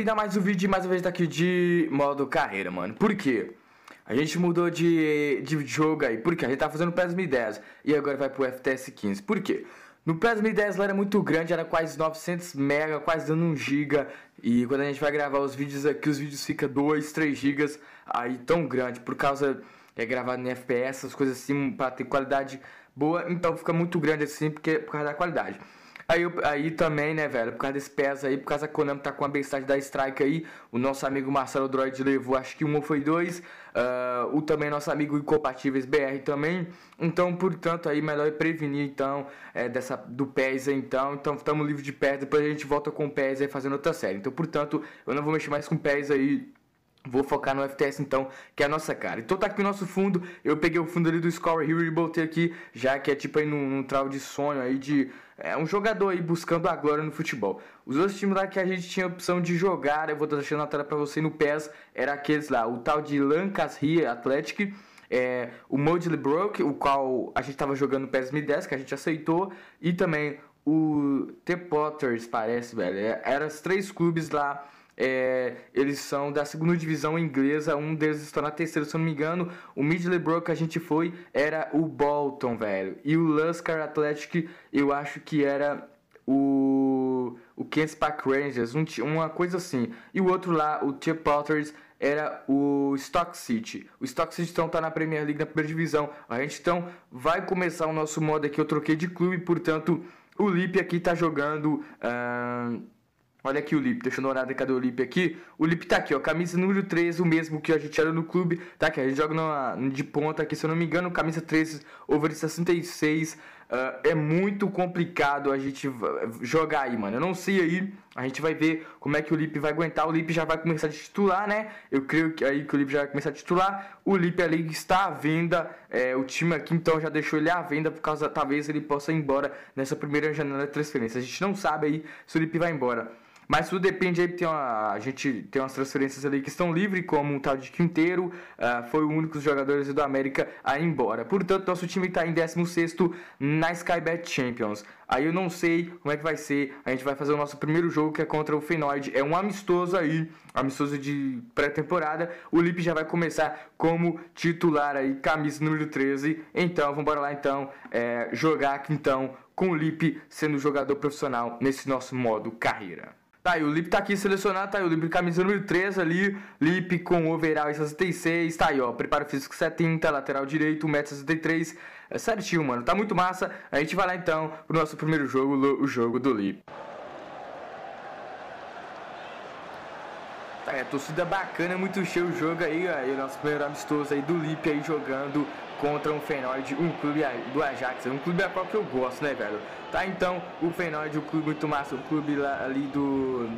bem-vindo a mais um vídeo, mais uma vez daqui de modo carreira, mano. Por quê? A gente mudou de, de jogo aí, porque a gente tava fazendo PES 2010 e agora vai pro FTS 15. Por quê? No PES 2010 lá era muito grande, era quase 900 mega, quase dando 1 giga. E quando a gente vai gravar os vídeos aqui, os vídeos ficam 2, 3 gigas, aí tão grande, por causa é gravado em FPS, essas coisas assim, para ter qualidade boa, então fica muito grande assim, porque por causa da qualidade. Aí, aí também, né, velho, por causa desse PES aí, por causa da Konami tá com a bestagem da Strike aí, o nosso amigo Marcelo Droid levou acho que um ou foi dois, uh, o também nosso amigo Incompatíveis BR também, então, portanto, aí melhor é prevenir, então, é, dessa, do PES aí, então, então, estamos livres de PES, depois a gente volta com o PES aí fazendo outra série, então, portanto, eu não vou mexer mais com PES aí, Vou focar no FTS então, que é a nossa cara. Então tá aqui o nosso fundo. Eu peguei o fundo ali do Score Hero e botei aqui, já que é tipo aí num, num trau de sonho aí de é, um jogador aí buscando a glória no futebol. Os outros times lá que a gente tinha opção de jogar, eu vou deixando na tela pra você no PES, era aqueles lá, o tal de Lancashire Athletic. É, o Modley Broke, o qual a gente tava jogando no PES 2010, que a gente aceitou, e também o The Potters, parece, velho. É, eram os três clubes lá é, eles são da segunda divisão inglesa, um deles está na terceira, se eu não me engano. O Middlesbrough que a gente foi era o Bolton, velho. E o Luscar Athletic, eu acho que era o, o Kings Park Rangers, um, uma coisa assim. E o outro lá, o Chip Potters, era o Stock City. O Stock City então tá na Premier League, na primeira divisão. A gente então vai começar o nosso modo aqui. Eu troquei de clube, portanto, o Lip aqui tá jogando. Uh, Olha aqui o Lip, deixa eu dar uma olhada, cadê o Lip aqui? O Lip tá aqui, ó, camisa número 13, o mesmo que a gente era no clube, tá aqui, a gente joga numa, de ponta aqui, se eu não me engano, camisa 13, over 66, uh, é muito complicado a gente jogar aí, mano, eu não sei aí, a gente vai ver como é que o Lip vai aguentar, o Lip já vai começar a titular, né, eu creio que aí que o Lip já vai começar a titular, o Lip ali está à venda, é, o time aqui então já deixou ele à venda, por causa, talvez ele possa ir embora nessa primeira janela de transferência, a gente não sabe aí se o Lip vai embora. Mas tudo depende aí, tem uma, a gente tem umas transferências ali que estão livres, como um tal de Quinteiro, uh, foi o único dos jogadores do América a ir embora. Portanto, nosso time está em 16 na Skybet Champions. Aí eu não sei como é que vai ser. A gente vai fazer o nosso primeiro jogo que é contra o Fenoid. É um amistoso aí, amistoso de pré-temporada. O Lipe já vai começar como titular aí, camisa número 13. Então, vamos lá então é, jogar aqui então com o Lipe sendo jogador profissional nesse nosso modo carreira. Tá, e o Lip tá aqui selecionado, tá aí o Lip camisa número 3 ali, Lip com overall em 66, tá aí ó, preparo físico 70, lateral direito, 1,63m, é certinho, mano, tá muito massa. A gente vai lá então pro nosso primeiro jogo, o jogo do Lip. É, torcida bacana, muito cheio o jogo aí, aí, nosso primeiro amistoso aí do Lip aí jogando contra um Feyenoord, um clube do Ajax, um clube a qual que eu gosto, né, velho? Tá, então, o Feyenoord, o clube muito massa, o clube lá, ali do...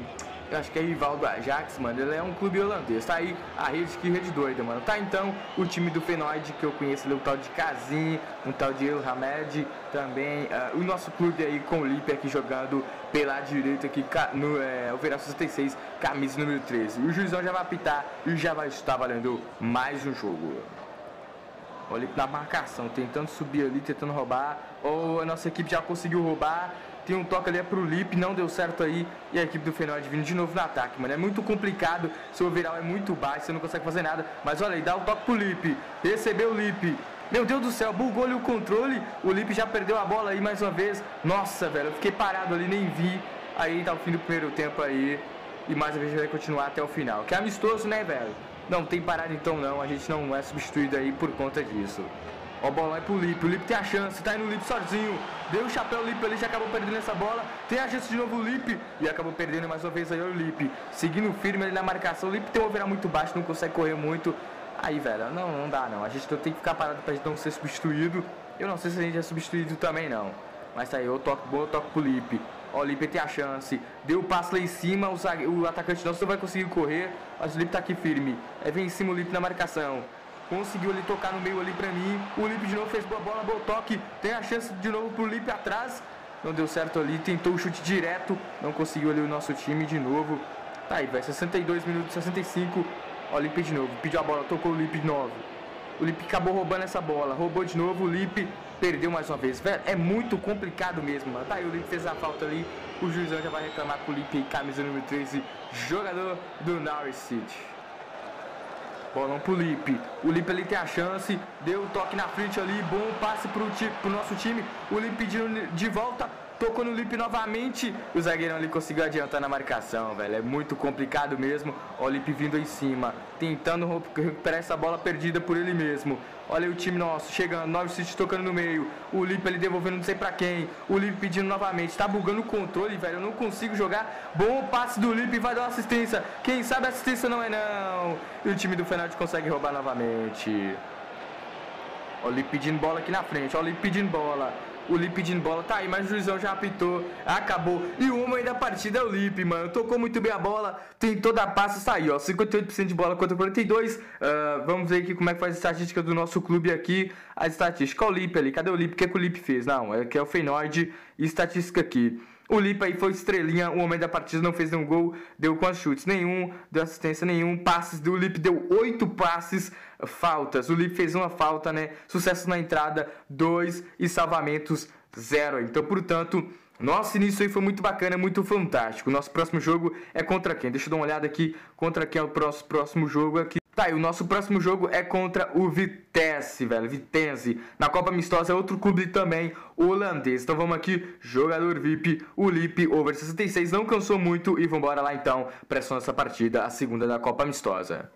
Eu acho que é rival do Ajax, mano. Ele é um clube holandês. Tá aí a rede que rede doida, mano. Tá então o time do Feyenoord que eu conheço, ali, o tal de Kazin, um tal de El Hamed, também uh, o nosso clube aí com o Lipe aqui jogando pela direita aqui no é, Verão 66, camisa número 13. O juizão já vai apitar e já vai estar valendo mais um jogo. Olha na marcação, tentando subir ali, tentando roubar. Ou a nossa equipe já conseguiu roubar. Tem um toque ali é pro Lip, não deu certo aí. E a equipe do Feyenoord vindo de novo no ataque, mano. É muito complicado. Seu overall é muito baixo, você não consegue fazer nada. Mas olha aí, dá o um toque pro Lip. Recebeu o Lip. Meu Deus do céu, bugou ali o controle. O Lip já perdeu a bola aí mais uma vez. Nossa, velho, eu fiquei parado ali, nem vi. Aí tá o fim do primeiro tempo aí. E mais uma vez vai continuar até o final. Que é amistoso, né, velho? Não, tem parada então não, a gente não é substituído aí por conta disso. Ó, bola vai pro Lipe, o Lipe tem a chance, tá indo o Lipe sozinho. Deu o chapéu o Lipe ali, já acabou perdendo essa bola. Tem a chance de novo o Lipe e acabou perdendo mais uma vez aí o Lipe. Seguindo firme ali na marcação, o Lipe tem um overall muito baixo, não consegue correr muito. Aí, velho, não, não dá não. A gente tem que ficar parado pra gente não ser substituído. Eu não sei se a gente é substituído também não. Mas tá aí, eu toco boa, eu toco pro Lipe. Ó, o Lipe tem a chance. Deu o passo lá em cima. O, o atacante não vai conseguir correr. Mas o Lipe tá aqui firme. É, vem em cima o Lipe na marcação. Conseguiu ali tocar no meio ali pra mim. O Lipe de novo fez boa bola, bom toque. Tem a chance de novo pro Lipe atrás. Não deu certo ali. Tentou o chute direto. Não conseguiu ali o nosso time de novo. Tá aí, vai. 62 minutos, 65. Ó, o Lipe de novo. Pediu a bola, tocou o Lipe de novo. O Lipe acabou roubando essa bola. Roubou de novo o Lipe. perdeu mais uma vez. Velho, é muito complicado mesmo, mano. Tá aí, o Lipe fez a falta ali. O juizão já vai reclamar com o Lipe, camisa número 13, jogador do Norwich City. Bolão pro Lipe. O Lipe ali tem a chance. Deu o toque na frente ali. Bom passe pro, pro nosso time. O Lipe pedindo de volta. Tocou no Lipe novamente. O zagueirão ali conseguiu adiantar na marcação, velho. É muito complicado mesmo. Ó, o Lipe vindo em cima. Tentando recuperar essa bola perdida por ele mesmo. Olha o time nosso chegando. Nove City tocando no meio. O Lipe ali devolvendo não sei pra quem. O Lipe pedindo novamente. Tá bugando o controle, velho. Eu não consigo jogar. Bom passe do Lipe. Vai dar uma assistência. Quem sabe a assistência não é não. E o time do Fenaldi consegue roubar novamente. Olha o Lipe pedindo bola aqui na frente. Olha o Lipe pedindo bola. O Lipe pedindo bola, tá aí, mas o juizão já apitou, acabou. E o homem da partida é o Lipe, mano. Tocou muito bem a bola, tem toda a passa, saiu, ó. 58% de bola contra 42. Uh, ah, vamos ver aqui como é que faz a estatística do nosso clube aqui. A estatística, o Lipe ali, cadê o Lipe? O que, é que o Lipe fez? Não, é que é o Feyenoord. Estatística aqui. O Lipa aí foi estrelinha, o homem da partida não fez nenhum gol, deu quantos chutes? Nenhum, deu assistência nenhum, passes do Lip deu oito passes, faltas. O Lip fez uma falta, né? Sucesso na entrada, dois e salvamentos, zero. Então, portanto, nosso início aí foi muito bacana, muito fantástico. Nosso próximo jogo é contra quem? Deixa eu dar uma olhada aqui contra quem é o próximo jogo aqui. Tá, e o nosso próximo jogo é contra o Vitesse, velho, Vitesse. Na Copa Amistosa é outro clube também holandês. Então vamos aqui, jogador VIP, o Lip, over 66, não cansou muito e vambora lá então para essa nossa partida, a segunda da Copa Amistosa.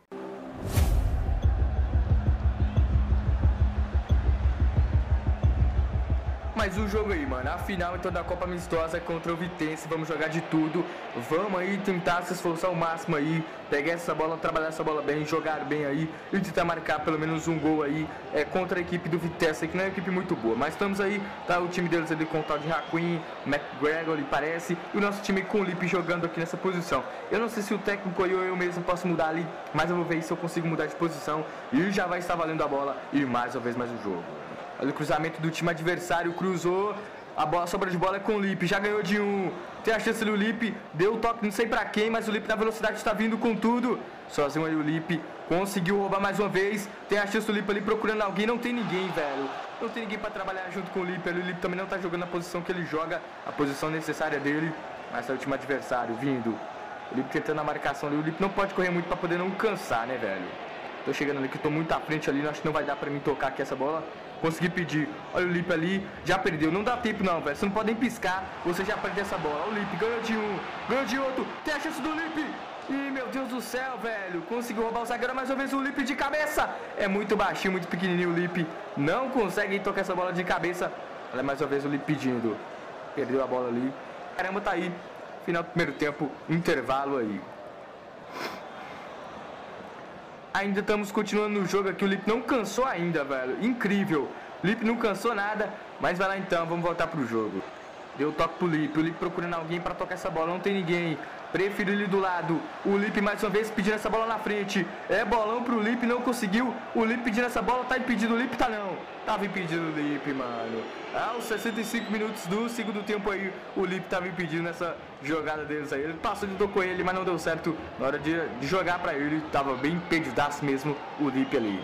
Mais um jogo aí, mano. A final então da Copa Amistosa contra o Vitense. Vamos jogar de tudo. Vamos aí tentar se esforçar o máximo aí. Pegar essa bola, trabalhar essa bola bem, jogar bem aí e tentar marcar pelo menos um gol aí é, contra a equipe do Vitesse, que não é uma equipe muito boa. Mas estamos aí, tá o time deles ali com o tal de Raquin, McGregor, parece, e o nosso time com o Lipe jogando aqui nessa posição. Eu não sei se o técnico ou eu mesmo posso mudar ali, mas eu vou ver se eu consigo mudar de posição e já vai estar valendo a bola e mais uma vez mais um jogo. Olha o cruzamento do time adversário, cruzou. A bola sobra de bola é com o Lipe, já ganhou de um. Tem a chance do Lipe, deu o toque, não sei pra quem, mas o Lipe na velocidade está vindo com tudo. Sozinho ali o Lipe, conseguiu roubar mais uma vez. Tem a chance do Lipe ali procurando alguém, não tem ninguém, velho. Não tem ninguém pra trabalhar junto com o Lipe. Ali o Lipe também não tá jogando na posição que ele joga, a posição necessária dele. Mas é o time adversário vindo. O Lipe tentando a marcação ali. O Lipe não pode correr muito pra poder não cansar, né, velho? Tô chegando ali que tô muito à frente ali, acho que não vai dar pra mim tocar aqui essa bola. Consegui pedir. Olha o Lipe ali, já perdeu. Não dá tempo não, velho. Você não pode nem piscar, você já perdeu essa bola. Olha o Lipe, ganhou de um, ganhou de outro. Tem a chance do Lipe. Ih, meu Deus do céu, velho. Conseguiu roubar o zagueiro mais uma vez o Lipe de cabeça. É muito baixinho, muito pequenininho o Lipe. Não consegue tocar essa bola de cabeça. Olha mais uma vez o Lipe pedindo. Perdeu a bola ali. Caramba, tá aí. Final do primeiro tempo, intervalo aí. Ainda estamos continuando no jogo aqui. O Lip não cansou ainda, velho. Incrível. O Lip não cansou nada. Mas vai lá então, vamos voltar pro jogo. Deu toque pro Lip. O Lip procurando alguém para tocar essa bola. Não tem ninguém. Prefiro ele do lado. O Lip mais uma vez pedindo essa bola na frente. É bolão pro Lip, não conseguiu. O Lip pedindo essa bola, tá impedido. O Lip tá não. Tava impedindo o Lip, mano. Aos 65 minutos do segundo tempo aí, o Lip tava impedindo nessa jogada deles aí. Ele passou de tocou ele, mas não deu certo. Na hora de, de jogar pra ele, tava bem impedidaço mesmo o Lip ali.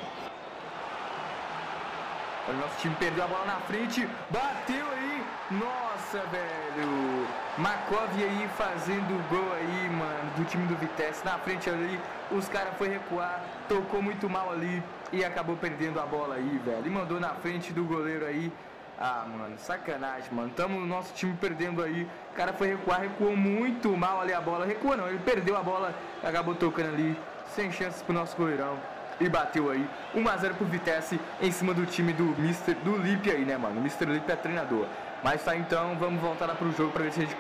O nosso time perdeu a bola na frente, bateu aí. Nossa, velho. Makov aí fazendo o gol aí, mano, do time do Vitesse. Na frente ali, os caras foi recuar, tocou muito mal ali e acabou perdendo a bola aí, velho. E mandou na frente do goleiro aí. Ah, mano, sacanagem, mano. Tamo no nosso time perdendo aí. O cara foi recuar, recuou muito mal ali a bola. Recuou não, ele perdeu a bola, acabou tocando ali. Sem chances pro nosso goleirão. E bateu aí 1x0 pro Vitesse em cima do time do Mr. do Lip aí, né, mano? O Mr. Lip é treinador. Mas tá então, vamos voltar lá pro jogo para ver se a gente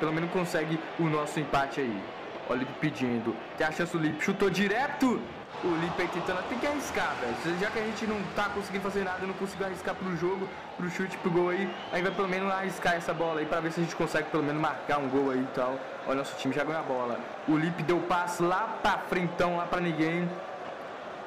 pelo menos consegue o nosso empate aí. Olha o Lip pedindo. Tem a chance do Lip. Chutou direto. O Lip aí tentando. Tem que arriscar, velho. Já que a gente não tá conseguindo fazer nada, não conseguiu arriscar pro jogo, pro chute, pro gol aí. Aí vai pelo menos arriscar essa bola aí pra ver se a gente consegue pelo menos marcar um gol aí e tal. Olha, nosso time já ganhou a bola. O Lip deu passe lá pra frentão, lá pra ninguém.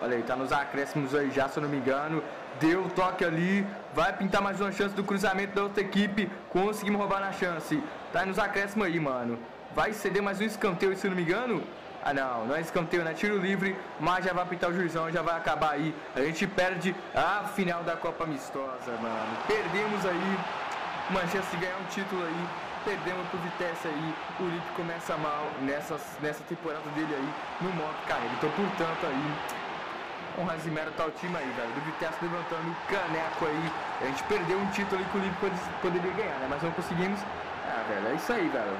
Olha aí, tá nos acréscimos aí já, se eu não me engano. Deu o toque ali. Vai pintar mais uma chance do cruzamento da outra equipe. Conseguimos roubar na chance. Tá nos acréscimos aí, mano. Vai ceder mais um escanteio, se eu não me engano. Ah não, não é escanteio, né? Tiro livre, mas já vai pintar o juizão, já vai acabar aí. A gente perde a final da Copa Amistosa, mano. Perdemos aí uma chance de ganhar um título aí. Perdemos pro Vitesse aí. O Lipe começa mal nessa, nessa temporada dele aí no modo carreira. Então, portanto, aí um Razimero tá o time aí, velho. Do Vitesse levantando o caneco aí. A gente perdeu um título aí que o Lipe poderia ganhar, né? Mas não conseguimos. Ah, velho, é isso aí, velho.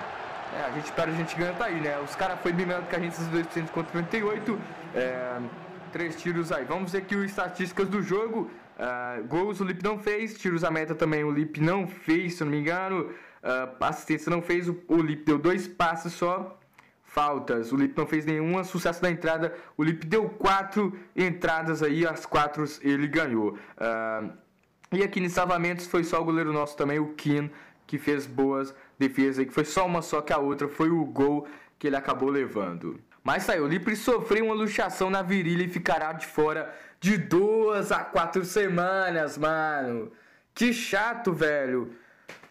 É, a gente espera a gente ganhar tá aí, né? Os caras foi bem melhor do que a gente esses 2% contra 38. É, três tiros aí. Vamos ver aqui as estatísticas do jogo. Uh, gols o Lip não fez, tiros a meta também o Lip não fez, se eu não me engano. Uh, assistência não fez, o, o Lip deu dois passes só faltas. O Lip não fez nenhuma. Sucesso da entrada. O Lip deu quatro entradas aí. As quatro ele ganhou. Uh, e aqui nos salvamentos foi só o goleiro nosso também, o Kim, que fez boas defesas. Que foi só uma só que a outra foi o gol que ele acabou levando. Mas saiu. O Lip sofreu uma luxação na virilha e ficará de fora de duas a quatro semanas, mano. Que chato, velho.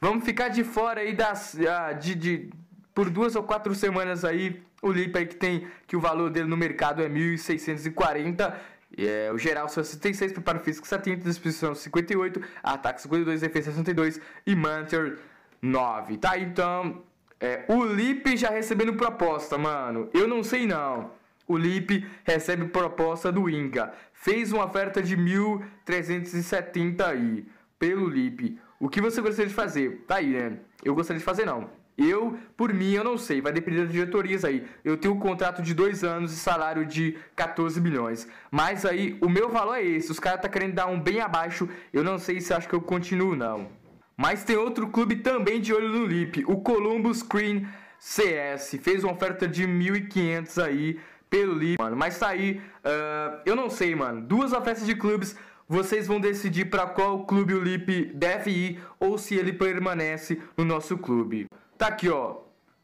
Vamos ficar de fora aí das. Ah, de, de por duas ou quatro semanas aí, o Lipe aí que tem que o valor dele no mercado é 1.640. É, o geral 66, preparo físico 70, disposição 58, ataque 52, defesa 62 e Manter 9. Tá, então, é, o Lipe já recebendo proposta, mano. Eu não sei não. O Lipe recebe proposta do Inca. Fez uma oferta de 1.370 aí pelo Lipe. O que você gostaria de fazer? Tá aí, né? Eu gostaria de fazer não. Eu, por mim, eu não sei, vai depender das diretorias aí. Eu tenho um contrato de dois anos e salário de 14 milhões. Mas aí, o meu valor é esse. Os caras tá querendo dar um bem abaixo. Eu não sei se acho que eu continuo, não. Mas tem outro clube também de olho no Lip, o Columbus Green CS. Fez uma oferta de 1.500 aí pelo Lip, mano. Mas tá aí, uh, eu não sei, mano. Duas ofertas de clubes vocês vão decidir para qual clube o Lip deve ir ou se ele permanece no nosso clube. Tá aqui, ó.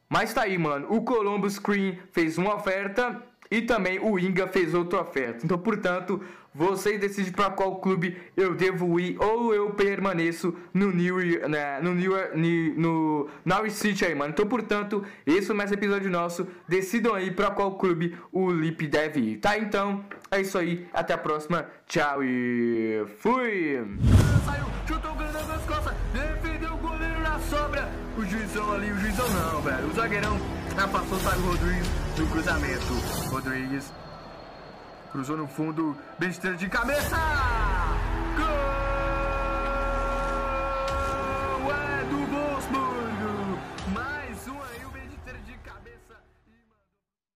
Mas tá aí, mano. O Colombo Screen fez uma oferta e também o Inga fez outra oferta. Então, portanto, vocês decidem para qual clube eu devo ir ou eu permaneço no New né, no New no Norwich City aí, mano. Então, portanto, esse é mais episódio nosso. Decidam aí para qual clube o Lip deve ir, tá? Então, é isso aí. Até a próxima. Tchau e fui. Saiu, chutou o defendeu o goleiro sobra. O juizão ali, o juizão não, velho. O zagueirão já passou, sabe o Rodrigues no cruzamento. Rodrigues Cruzou no fundo, besteira de cabeça!